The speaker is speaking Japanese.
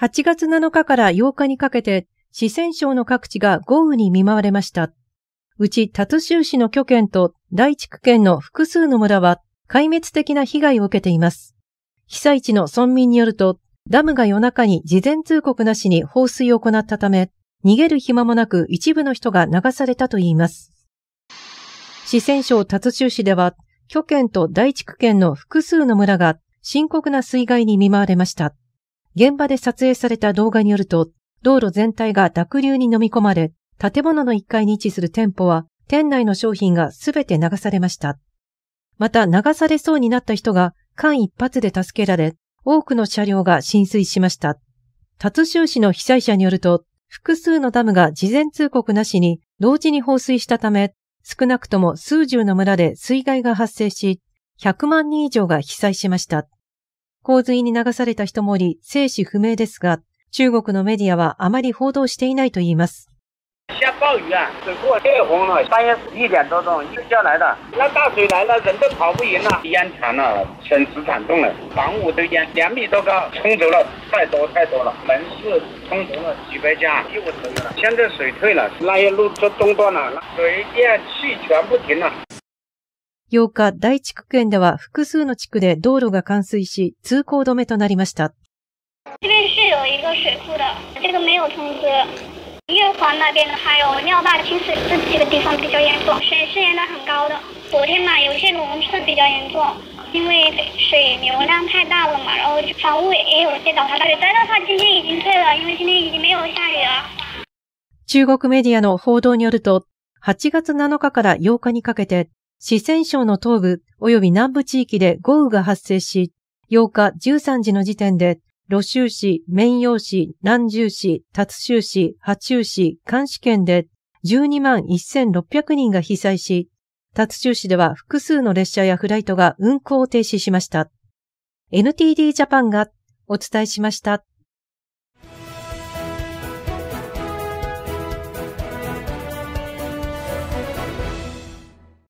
8月7日から8日にかけて、四川省の各地が豪雨に見舞われました。うち、タト州市の拠県と大地区県の複数の村は壊滅的な被害を受けています。被災地の村民によると、ダムが夜中に事前通告なしに放水を行ったため、逃げる暇もなく一部の人が流されたといいます。四川省達州市では、拠県と大地区県の複数の村が深刻な水害に見舞われました。現場で撮影された動画によると、道路全体が濁流に飲み込まれ、建物の1階に位置する店舗は、店内の商品がすべて流されました。また、流されそうになった人が間一髪で助けられ、多くの車両が浸水しました。達州市の被災者によると、複数のダムが事前通告なしに同時に放水したため、少なくとも数十の村で水害が発生し、100万人以上が被災しました。洪水に流された人もおり、生死不明ですが、中国のメディアはあまり報道していないと言います。8日、大地区圏では複数の地区で道路が冠水し、通行止めとなりました。这边是有一个水库的，这个没有通知。月环那边还有尿大清水这几个地方比较严重，水是淹得很高的。昨天嘛，有些农村比较严重，因为水流量太大了嘛，然后房屋也有些倒塌。水灾的话，今天已经退了，因为今天已经没有下雨了。中国メディアの報道によると、8月7日から8日にかけて、四川省の東部及び南部地域で豪雨が発生し、8日13時の時点で、ロ州市、綿陽市、南州市、達州市、八州市、監視県で12万1600人が被災し、達州市では複数の列車やフライトが運行を停止しました。NTD ジャパンがお伝えしました。